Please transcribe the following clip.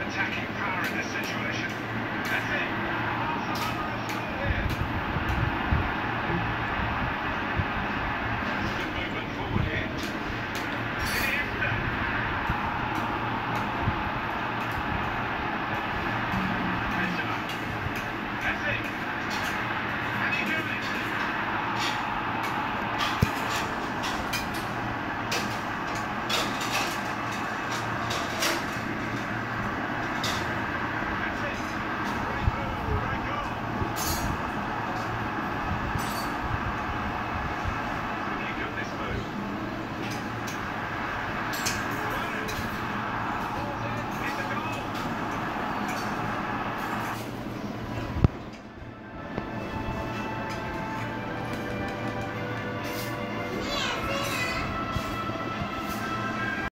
attacking.